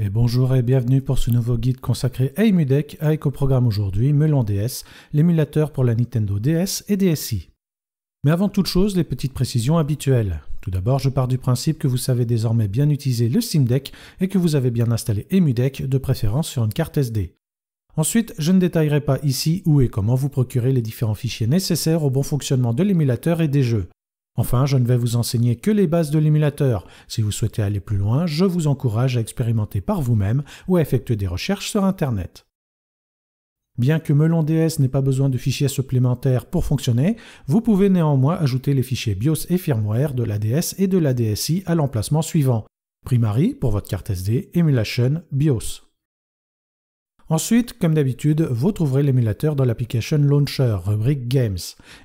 Et bonjour et bienvenue pour ce nouveau guide consacré à Emudec avec au programme aujourd'hui Melon DS, l'émulateur pour la Nintendo DS et DSi. Mais avant toute chose, les petites précisions habituelles. Tout d'abord, je pars du principe que vous savez désormais bien utiliser le Steam et que vous avez bien installé Emudec, de préférence sur une carte SD. Ensuite, je ne détaillerai pas ici où et comment vous procurer les différents fichiers nécessaires au bon fonctionnement de l'émulateur et des jeux. Enfin, je ne vais vous enseigner que les bases de l'émulateur. Si vous souhaitez aller plus loin, je vous encourage à expérimenter par vous-même ou à effectuer des recherches sur Internet. Bien que Melon DS n'ait pas besoin de fichiers supplémentaires pour fonctionner, vous pouvez néanmoins ajouter les fichiers BIOS et firmware de l'ADS et de l'ADSI à l'emplacement suivant. Primary pour votre carte SD, Emulation, BIOS. Ensuite, comme d'habitude, vous trouverez l'émulateur dans l'application Launcher, rubrique Games.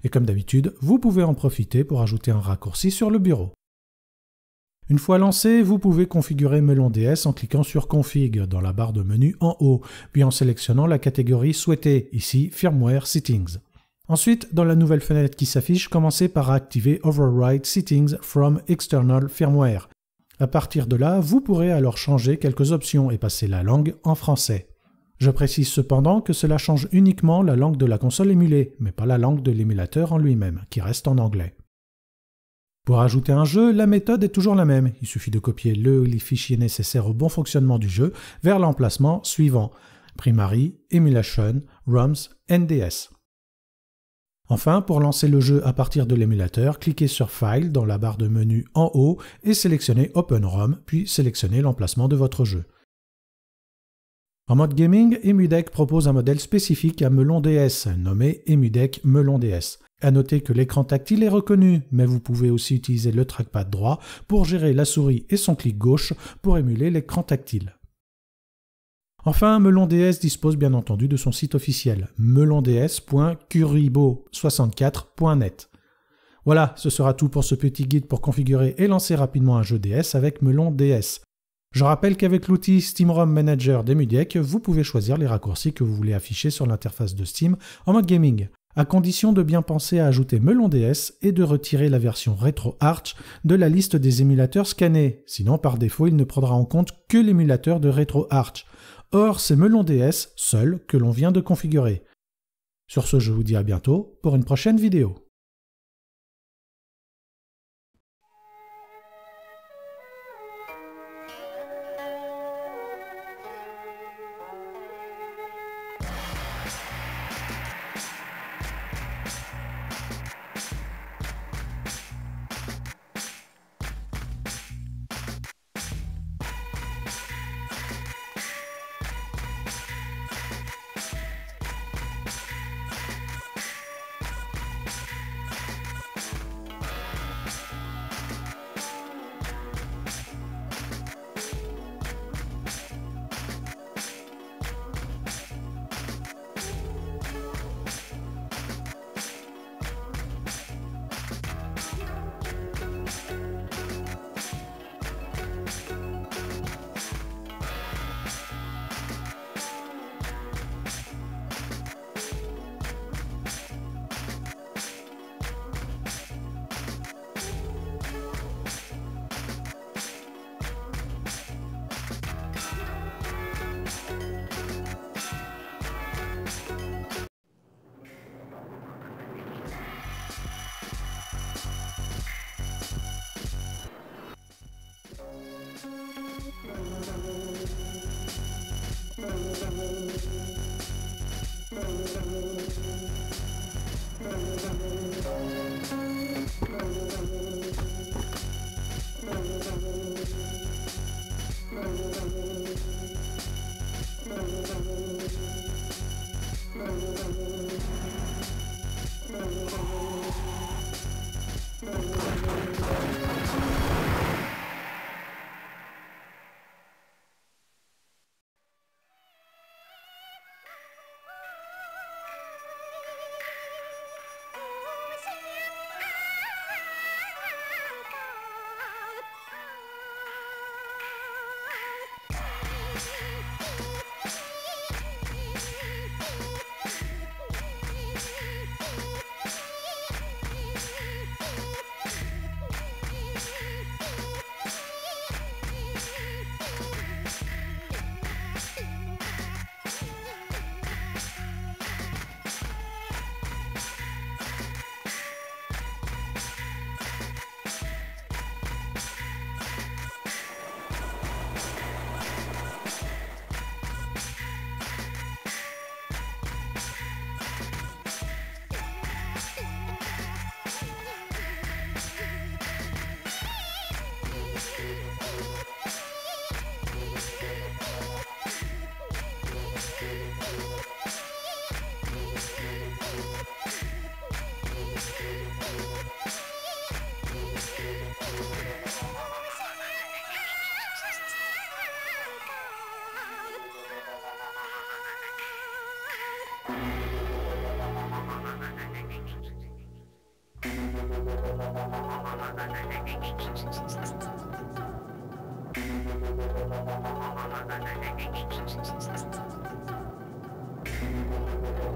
Et comme d'habitude, vous pouvez en profiter pour ajouter un raccourci sur le bureau. Une fois lancé, vous pouvez configurer Melon DS en cliquant sur Config dans la barre de menu en haut, puis en sélectionnant la catégorie souhaitée, ici Firmware Settings. Ensuite, dans la nouvelle fenêtre qui s'affiche, commencez par activer Override Settings from External Firmware. À partir de là, vous pourrez alors changer quelques options et passer la langue en français. Je précise cependant que cela change uniquement la langue de la console émulée, mais pas la langue de l'émulateur en lui-même, qui reste en anglais. Pour ajouter un jeu, la méthode est toujours la même. Il suffit de copier le les fichiers nécessaires au bon fonctionnement du jeu vers l'emplacement suivant Primary, Emulation, ROMs, NDS. Enfin, pour lancer le jeu à partir de l'émulateur, cliquez sur File dans la barre de menu en haut et sélectionnez OpenROM, puis sélectionnez l'emplacement de votre jeu. En mode gaming, EmuDeck propose un modèle spécifique à Melon DS, nommé EmuDeck Melon DS. À noter que l'écran tactile est reconnu, mais vous pouvez aussi utiliser le trackpad droit pour gérer la souris et son clic gauche pour émuler l'écran tactile. Enfin, Melon DS dispose bien entendu de son site officiel, melonds.curibo64.net. Voilà, ce sera tout pour ce petit guide pour configurer et lancer rapidement un jeu DS avec Melon DS. Je rappelle qu'avec l'outil SteamROM Manager d'Emudeck, vous pouvez choisir les raccourcis que vous voulez afficher sur l'interface de Steam en mode gaming, à condition de bien penser à ajouter Melon DS et de retirer la version RetroArch de la liste des émulateurs scannés, sinon par défaut il ne prendra en compte que l'émulateur de RetroArch. Or, c'est Melon DS seul que l'on vient de configurer. Sur ce, je vous dis à bientôt pour une prochaine vidéo.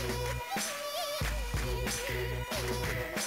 Thank you.